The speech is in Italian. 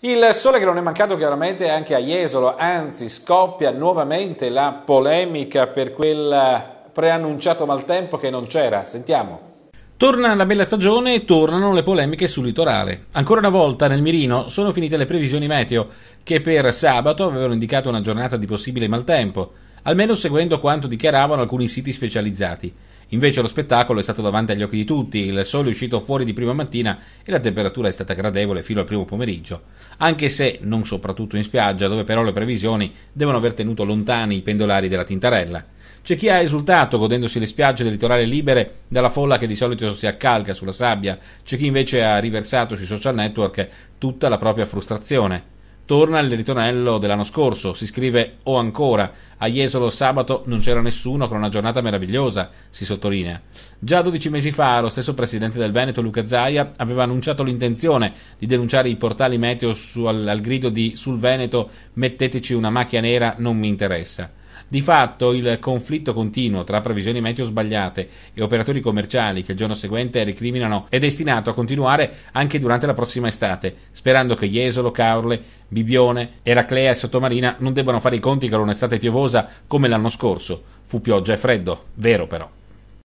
Il sole che non è mancato chiaramente anche a Jesolo, anzi scoppia nuovamente la polemica per quel preannunciato maltempo che non c'era. Sentiamo. Torna la bella stagione e tornano le polemiche sul litorale. Ancora una volta nel mirino sono finite le previsioni meteo, che per sabato avevano indicato una giornata di possibile maltempo, almeno seguendo quanto dichiaravano alcuni siti specializzati. Invece lo spettacolo è stato davanti agli occhi di tutti, il sole è uscito fuori di prima mattina e la temperatura è stata gradevole fino al primo pomeriggio, anche se non soprattutto in spiaggia, dove però le previsioni devono aver tenuto lontani i pendolari della Tintarella. C'è chi ha esultato godendosi le spiagge del litorale libere dalla folla che di solito si accalca sulla sabbia, c'è chi invece ha riversato sui social network tutta la propria frustrazione. Torna il ritornello dell'anno scorso, si scrive o ancora, a Jesolo sabato non c'era nessuno con una giornata meravigliosa, si sottolinea. Già 12 mesi fa lo stesso presidente del Veneto, Luca Zaia, aveva annunciato l'intenzione di denunciare i portali meteo su, al, al grido di sul Veneto metteteci una macchia nera, non mi interessa. Di fatto il conflitto continuo tra previsioni meteo sbagliate e operatori commerciali che il giorno seguente recriminano è destinato a continuare anche durante la prossima estate, sperando che Jesolo, Caorle, Bibione, Eraclea e Sottomarina non debbano fare i conti con un'estate piovosa come l'anno scorso. Fu pioggia e freddo, vero però.